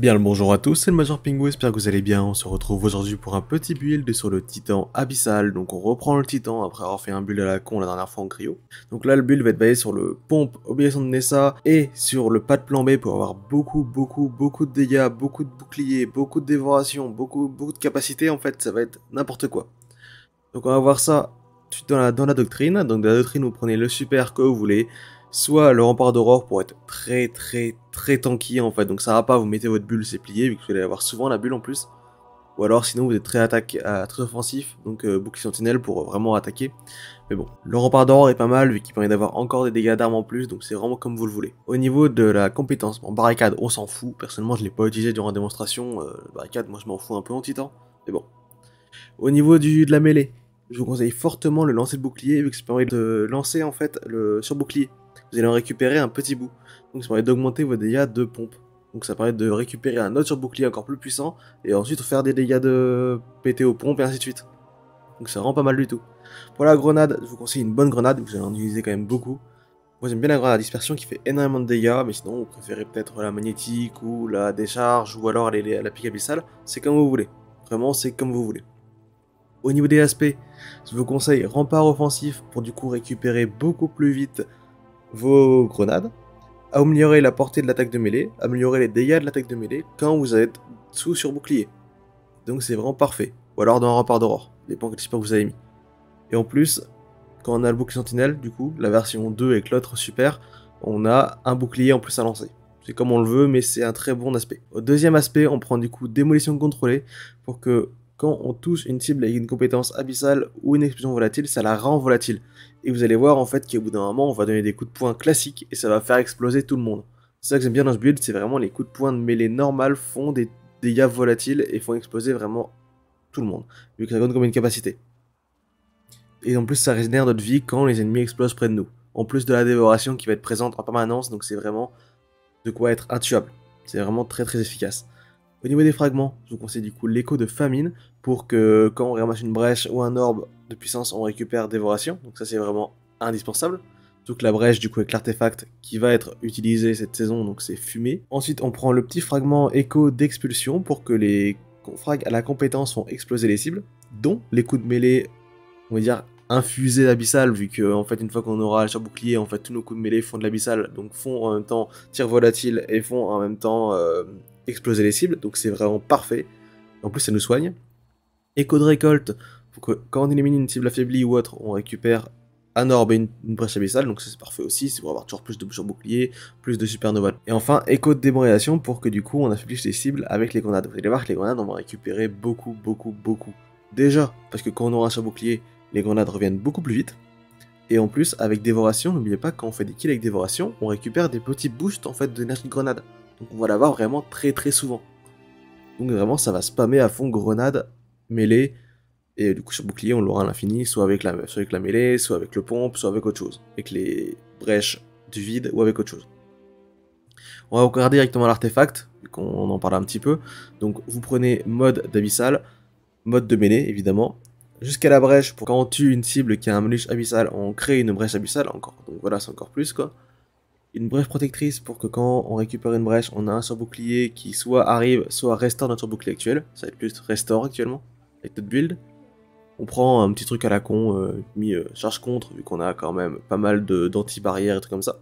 Bien le bonjour à tous, c'est le Major Pingu, j'espère que vous allez bien, on se retrouve aujourd'hui pour un petit build sur le Titan Abyssal, donc on reprend le Titan après avoir fait un build à la con la dernière fois en cryo. Donc là le build va être basé sur le pompe obligation de Nessa et sur le pad plan B pour avoir beaucoup beaucoup beaucoup de dégâts, beaucoup de boucliers, beaucoup de dévoration, beaucoup beaucoup de capacité en fait, ça va être n'importe quoi. Donc on va voir ça dans la, dans la doctrine, donc dans la doctrine vous prenez le super que vous voulez, soit le rempart d'aurore pour être très très très tanky en fait, donc ça va pas, vous mettez votre bulle, c'est plié, vu que vous allez avoir souvent la bulle en plus. Ou alors sinon vous êtes très attaque, euh, très offensif, donc euh, bouclier sentinelle pour vraiment attaquer. Mais bon, le rempart d'aurore est pas mal vu qu'il permet d'avoir encore des dégâts d'armes en plus, donc c'est vraiment comme vous le voulez. Au niveau de la compétence, en barricade, on s'en fout. Personnellement, je l'ai pas utilisé durant la démonstration. Euh, barricade, moi je m'en fous un peu en titan, mais bon. Au niveau du, de la mêlée, je vous conseille fortement le lancer de bouclier vu que ça permet de lancer en fait le sur bouclier vous allez en récupérer un petit bout. Donc ça permet d'augmenter vos dégâts de pompe. Donc ça permet de récupérer un autre sur-bouclier encore plus puissant, et ensuite faire des dégâts de pété aux pompes, et ainsi de suite. Donc ça rend pas mal du tout. Pour la grenade, je vous conseille une bonne grenade, vous allez en utiliser quand même beaucoup. Moi j'aime bien la grenade à dispersion qui fait énormément de dégâts, mais sinon vous préférez peut-être la magnétique, ou la décharge, ou alors la pique abyssale, c'est comme vous voulez. Vraiment c'est comme vous voulez. Au niveau des aspects, je vous conseille rempart offensif pour du coup récupérer beaucoup plus vite vos grenades, améliorer la portée de l'attaque de mêlée, améliorer les dégâts de l'attaque de mêlée quand vous êtes sous sur bouclier. Donc c'est vraiment parfait. Ou alors dans un rempart d'aurore, les points que vous avez mis. Et en plus, quand on a le bouclier sentinelle, du coup, la version 2 avec l'autre super, on a un bouclier en plus à lancer. C'est comme on le veut, mais c'est un très bon aspect. Au deuxième aspect, on prend du coup démolition contrôlée pour que quand on touche une cible avec une compétence abyssale ou une explosion volatile, ça la rend volatile. Et vous allez voir en fait qu'au bout d'un moment, on va donner des coups de poing classiques et ça va faire exploser tout le monde. C'est ça que j'aime bien dans ce build, c'est vraiment les coups de poing de mêlée normales font des dégâts volatiles et font exploser vraiment tout le monde, vu que ça donne comme une capacité. Et en plus, ça régénère notre vie quand les ennemis explosent près de nous. En plus de la dévoration qui va être présente en permanence, donc c'est vraiment de quoi être intuable. C'est vraiment très très efficace. Au niveau des fragments, je vous conseille du coup l'écho de famine pour que quand on ramasse une brèche ou un orbe de puissance, on récupère dévoration. Donc ça c'est vraiment indispensable. Que la brèche du coup avec l'artefact qui va être utilisé cette saison, donc c'est fumé. Ensuite on prend le petit fragment écho d'expulsion pour que les frags à la compétence font exploser les cibles, dont les coups de mêlée, on va dire infusés d'abyssal, vu que en fait une fois qu'on aura le bouclier, en fait tous nos coups de mêlée font de l'abyssal, donc font en même temps tir volatile et font en même temps euh, exploser les cibles, donc c'est vraiment parfait. En plus, ça nous soigne. Écho de récolte, pour que quand on élimine une cible affaiblie ou autre, on récupère un orbe et une, brèche abyssale, donc ça c'est parfait aussi, c'est pour avoir toujours plus de bouchons bouclier, plus de supernova. Et enfin, écho de débrayation pour que du coup on affaiblisse les cibles avec les grenades. Vous allez voir que les grenades on va récupérer beaucoup, beaucoup, beaucoup. Déjà, parce que quand on aura un bouclier, les grenades reviennent beaucoup plus vite. Et en plus, avec dévoration, n'oubliez pas quand on fait des kills avec dévoration, on récupère des petits boosts en fait d'énergie de grenade. Donc on va l'avoir vraiment très très souvent. Donc vraiment ça va spammer à fond grenade, mêlée, et du coup sur bouclier on l'aura à l'infini, soit avec la soit avec la mêlée, soit avec le pompe, soit avec autre chose. Avec les brèches du vide ou avec autre chose. On va regarder directement l'artefact, qu'on en parle un petit peu. Donc vous prenez mode d'abyssal, mode de mêlée évidemment, jusqu'à la brèche pour quand on tue une cible qui a un melus abyssal, on crée une brèche abyssale encore. Donc voilà, c'est encore plus quoi une brèche protectrice pour que quand on récupère une brèche, on a un surbouclier qui soit arrive, soit restaure notre surbouclier actuel. Ça va être plus restore actuellement, avec notre build. On prend un petit truc à la con, euh, mis euh, charge contre, vu qu'on a quand même pas mal d'anti-barrières et trucs comme ça.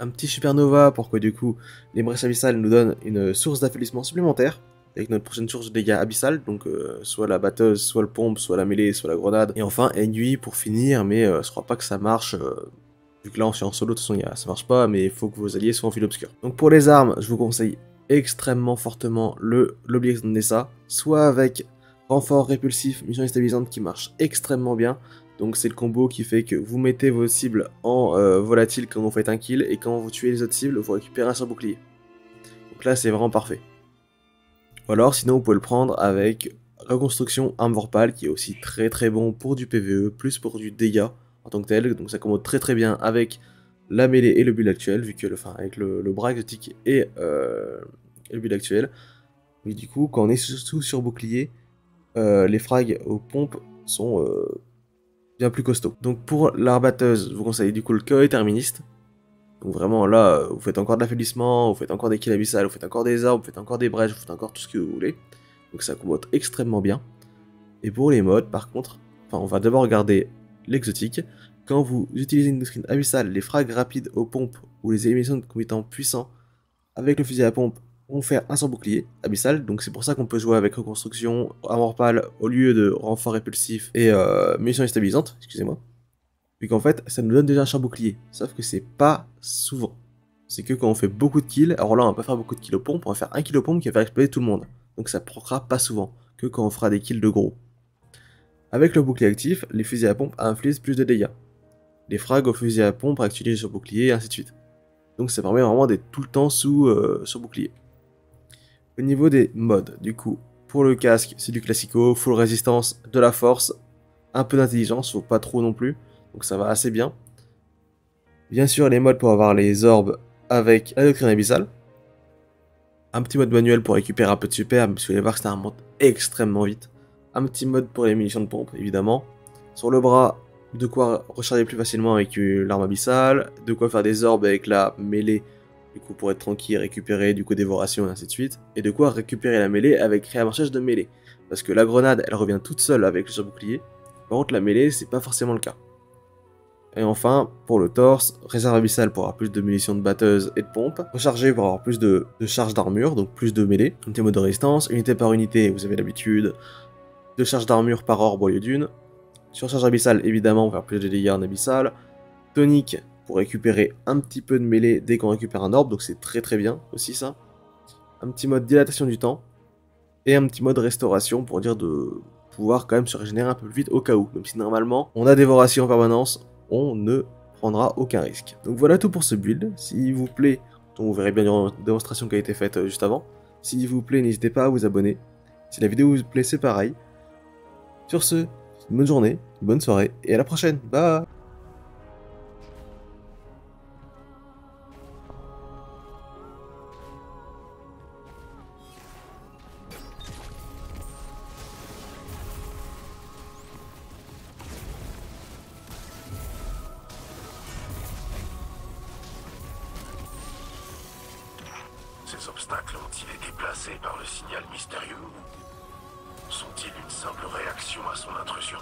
Un petit supernova pour que du coup, les brèches abyssales nous donnent une source d'affaiblissement supplémentaire, avec notre prochaine source de dégâts abyssales, donc euh, soit la batteuse, soit le pompe, soit la mêlée, soit la grenade. Et enfin, aiguille pour finir, mais je crois pas que ça marche Vu que là on est en solo, de toute façon ça marche pas, mais il faut que vos alliés soient en fil obscur. Donc pour les armes, je vous conseille extrêmement fortement le l'obligation de Nessa, soit avec renfort répulsif, mission stabilisante qui marche extrêmement bien. Donc c'est le combo qui fait que vous mettez vos cibles en euh, volatile quand vous faites un kill, et quand vous tuez les autres cibles, vous récupérez un sur bouclier. Donc là c'est vraiment parfait. Ou alors sinon vous pouvez le prendre avec reconstruction arme vorpal qui est aussi très très bon pour du PVE, plus pour du dégât en tant que tel. Donc ça commode très très bien avec la mêlée et le build actuel, vu que le, enfin, avec le, bras exotique et, euh, le build actuel. Mais du coup, quand on est surtout sur bouclier, euh, les frags aux pompes sont euh, bien plus costauds. Donc pour l'arbateuse, vous conseille du coup le chaos terministe. Donc vraiment là, vous faites encore de l'affaiblissement, vous faites encore des kills vous faites encore des arbres, vous faites encore des brèches, vous faites encore tout ce que vous voulez. Donc ça combote extrêmement bien. Et pour les modes, par contre, on va d'abord regarder l'exotique. Quand vous utilisez une doctrine abyssale, les frags rapides aux pompes ou les éliminations de combattants puissants avec le fusil à pompe vont faire un sans bouclier abyssal. Donc c'est pour ça qu'on peut jouer avec reconstruction, armor pâle au lieu de renfort répulsif et euh, munitions déstabilisantes, excusez-moi. Puis qu'en fait, ça nous donne déjà un champ bouclier. Sauf que c'est pas souvent. C'est que quand on fait beaucoup de kills, alors là on va pas faire beaucoup de kills aux pompes, on va faire un kill aux pompes qui va faire exploser tout le monde. Donc ça prendra pas souvent, que quand on fera des kills de gros. Avec le bouclier actif, les fusils à pompe infligent plus de dégâts. Les frags au fusil à pompe réactualisent sur bouclier, et ainsi de suite. Donc ça permet vraiment d'être tout le temps sous euh, bouclier. Au niveau des modes, du coup, pour le casque, c'est du classico, full résistance, de la force, un peu d'intelligence, faut pas trop non plus donc ça va assez bien. Bien sûr, les modes pour avoir les orbes avec la doctrine abyssale. Un petit mode manuel pour récupérer un peu de super, que vous allez voir que ça remonte extrêmement vite. Un petit mode pour les munitions de pompe, évidemment. Sur le bras, de quoi recharger plus facilement avec l'arme abyssale, de quoi faire des orbes avec la mêlée, du coup pour être tranquille, récupérer du coup dévoration et ainsi de suite, et de quoi récupérer la mêlée avec réamarchage de mêlée. Parce que la grenade, elle revient toute seule avec le surbouclier, par contre la mêlée, c'est pas forcément le cas. Et enfin, pour le torse, réserve abyssale pour avoir plus de munitions de batteuse et de pompe, recharger pour avoir plus de, charges d'armure, donc plus de mêlée, unité mode de résistance, unité par unité, vous avez l'habitude, deux charges d'armure par orbe au lieu d'une, surcharge abyssale évidemment pour faire plus de dégâts en abyssal, tonique pour récupérer un petit peu de mêlée dès qu'on récupère un orbe, donc c'est très très bien aussi ça, un petit mode dilatation du temps, et un petit mode restauration pour dire de pouvoir quand même se régénérer un peu plus vite au cas où, même si normalement on a dévoration en permanence, on ne prendra aucun risque. Donc voilà tout pour ce build. S'il vous plaît, vous verrez bien une démonstration qui a été faite euh, juste avant. S'il vous plaît, n'hésitez pas à vous abonner. Si la vidéo vous plaît, c'est pareil. Sur ce, bonne journée, bonne soirée et à la prochaine. Bye Ces obstacles ont-ils été placés par le signal mystérieux? Sont-ils une simple réaction à son intrusion?